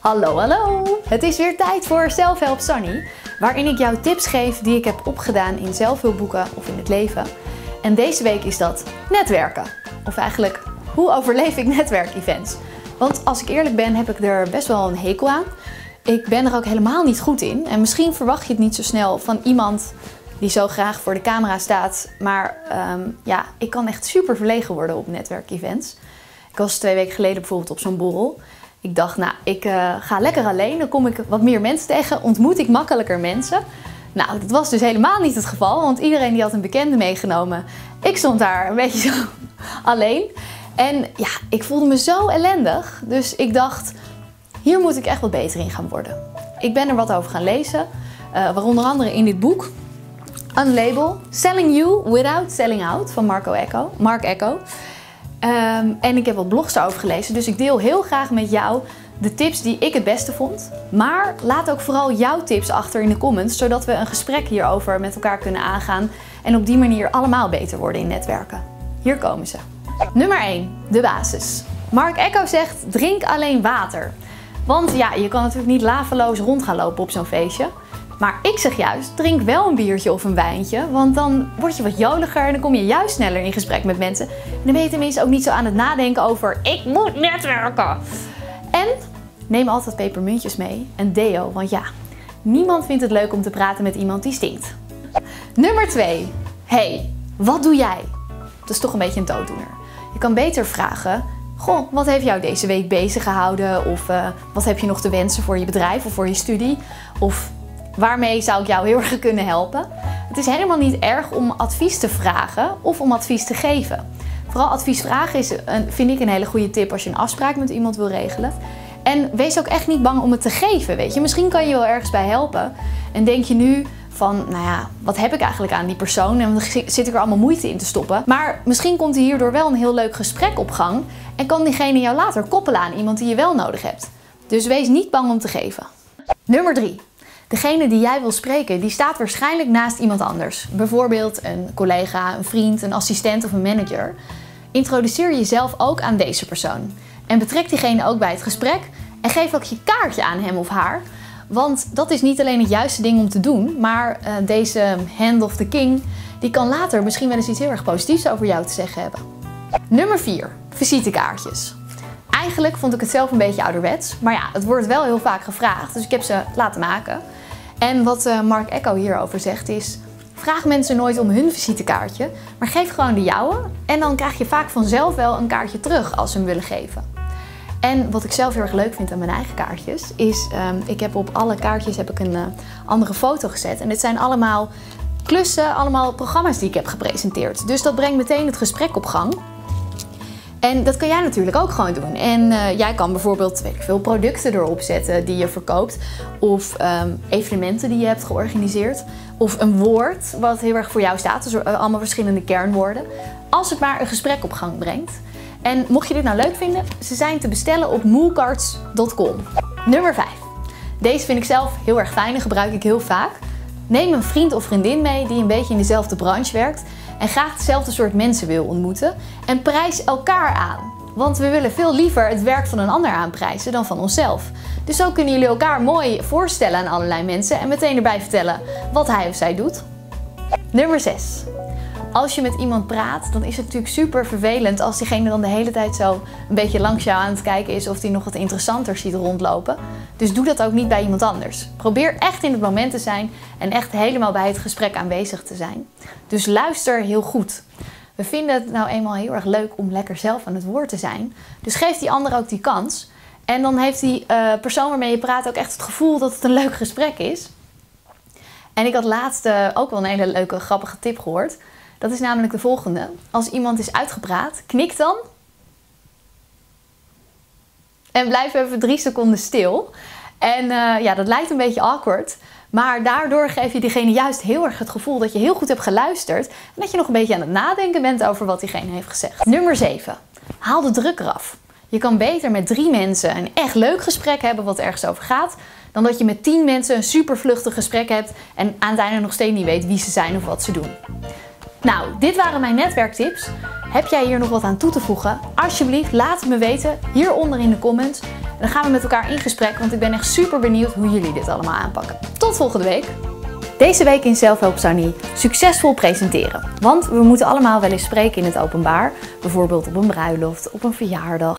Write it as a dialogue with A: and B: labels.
A: Hallo, hallo! Het is weer tijd voor Selfhelp Sunny, waarin ik jou tips geef die ik heb opgedaan in zelfhulpboeken of in het leven. En deze week is dat netwerken. Of eigenlijk, hoe overleef ik netwerkevents? Want als ik eerlijk ben, heb ik er best wel een hekel aan. Ik ben er ook helemaal niet goed in. En misschien verwacht je het niet zo snel van iemand die zo graag voor de camera staat. Maar ehm, ja, ik kan echt super verlegen worden op netwerkevents. Ik was twee weken geleden bijvoorbeeld op zo'n borrel. Ik dacht, nou, ik uh, ga lekker alleen. Dan kom ik wat meer mensen tegen, ontmoet ik makkelijker mensen. Nou, dat was dus helemaal niet het geval, want iedereen die had een bekende meegenomen. Ik stond daar een beetje zo alleen. En ja, ik voelde me zo ellendig. Dus ik dacht, hier moet ik echt wat beter in gaan worden. Ik ben er wat over gaan lezen, uh, waaronder andere in dit boek. Unlabel, Selling You Without Selling Out van Marco Echo, Mark Echo. Um, en ik heb wat blogs erover gelezen, dus ik deel heel graag met jou de tips die ik het beste vond. Maar laat ook vooral jouw tips achter in de comments, zodat we een gesprek hierover met elkaar kunnen aangaan en op die manier allemaal beter worden in netwerken. Hier komen ze. Nummer 1, de basis. Mark Echo zegt: drink alleen water. Want ja, je kan natuurlijk niet laveloos rond gaan lopen op zo'n feestje. Maar ik zeg juist, drink wel een biertje of een wijntje. Want dan word je wat joliger en dan kom je juist sneller in gesprek met mensen. En dan ben je tenminste ook niet zo aan het nadenken over ik moet netwerken. En neem altijd pepermuntjes mee en deo. Want ja, niemand vindt het leuk om te praten met iemand die stinkt. Nummer 2. Hey, wat doe jij? Dat is toch een beetje een dooddoener. Je kan beter vragen, Goh, wat heeft jou deze week bezig gehouden? Of uh, wat heb je nog te wensen voor je bedrijf of voor je studie? Of waarmee zou ik jou heel erg kunnen helpen? Het is helemaal niet erg om advies te vragen of om advies te geven. Vooral advies vragen is een, vind ik een hele goede tip als je een afspraak met iemand wil regelen. En wees ook echt niet bang om het te geven, weet je. Misschien kan je wel ergens bij helpen. En denk je nu, van, nou ja, wat heb ik eigenlijk aan die persoon? En zit ik er allemaal moeite in te stoppen. Maar misschien komt er hierdoor wel een heel leuk gesprek op gang. En kan diegene jou later koppelen aan iemand die je wel nodig hebt. Dus wees niet bang om te geven. Nummer 3. Degene die jij wil spreken, die staat waarschijnlijk naast iemand anders. Bijvoorbeeld een collega, een vriend, een assistent of een manager. Introduceer jezelf ook aan deze persoon. En betrek diegene ook bij het gesprek en geef ook je kaartje aan hem of haar. Want dat is niet alleen het juiste ding om te doen, maar uh, deze hand of the king, die kan later misschien wel eens iets heel erg positiefs over jou te zeggen hebben. Nummer 4. Visitekaartjes. Eigenlijk vond ik het zelf een beetje ouderwets, maar ja, het wordt wel heel vaak gevraagd, dus ik heb ze laten maken. En wat uh, Mark Echo hierover zegt is, vraag mensen nooit om hun visitekaartje, maar geef gewoon de jouwe en dan krijg je vaak vanzelf wel een kaartje terug als ze hem willen geven. En wat ik zelf heel erg leuk vind aan mijn eigen kaartjes, is um, ik heb op alle kaartjes heb ik een uh, andere foto gezet. En dit zijn allemaal klussen, allemaal programma's die ik heb gepresenteerd. Dus dat brengt meteen het gesprek op gang. En dat kan jij natuurlijk ook gewoon doen. En uh, jij kan bijvoorbeeld weet ik veel, producten erop zetten die je verkoopt. Of um, evenementen die je hebt georganiseerd. Of een woord wat heel erg voor jou staat. Dus allemaal verschillende kernwoorden. Als het maar een gesprek op gang brengt. En mocht je dit nou leuk vinden, ze zijn te bestellen op moolcards.com. Nummer 5. Deze vind ik zelf heel erg fijn en gebruik ik heel vaak. Neem een vriend of vriendin mee die een beetje in dezelfde branche werkt en graag dezelfde soort mensen wil ontmoeten. En prijs elkaar aan. Want we willen veel liever het werk van een ander aanprijzen dan van onszelf. Dus zo kunnen jullie elkaar mooi voorstellen aan allerlei mensen en meteen erbij vertellen wat hij of zij doet. Nummer 6. Als je met iemand praat, dan is het natuurlijk super vervelend als diegene dan de hele tijd zo een beetje langs jou aan het kijken is of die nog wat interessanter ziet rondlopen. Dus doe dat ook niet bij iemand anders. Probeer echt in het moment te zijn en echt helemaal bij het gesprek aanwezig te zijn. Dus luister heel goed. We vinden het nou eenmaal heel erg leuk om lekker zelf aan het woord te zijn. Dus geef die ander ook die kans. En dan heeft die uh, persoon waarmee je praat ook echt het gevoel dat het een leuk gesprek is. En ik had laatst uh, ook wel een hele leuke, grappige tip gehoord. Dat is namelijk de volgende. Als iemand is uitgepraat, knik dan. En blijf even drie seconden stil. En uh, ja, dat lijkt een beetje awkward. Maar daardoor geef je diegene juist heel erg het gevoel dat je heel goed hebt geluisterd. En dat je nog een beetje aan het nadenken bent over wat diegene heeft gezegd. Nummer 7. Haal de druk eraf. Je kan beter met drie mensen een echt leuk gesprek hebben wat ergens over gaat. Dan dat je met tien mensen een super vluchtig gesprek hebt en aan het einde nog steeds niet weet wie ze zijn of wat ze doen. Nou, dit waren mijn netwerktips. Heb jij hier nog wat aan toe te voegen? Alsjeblieft, laat het me weten hieronder in de comments. En dan gaan we met elkaar in gesprek, want ik ben echt super benieuwd hoe jullie dit allemaal aanpakken. Tot volgende week! Deze week in Zelfhelp Sunny succesvol presenteren. Want we moeten allemaal wel eens spreken in het openbaar. Bijvoorbeeld op een bruiloft, op een verjaardag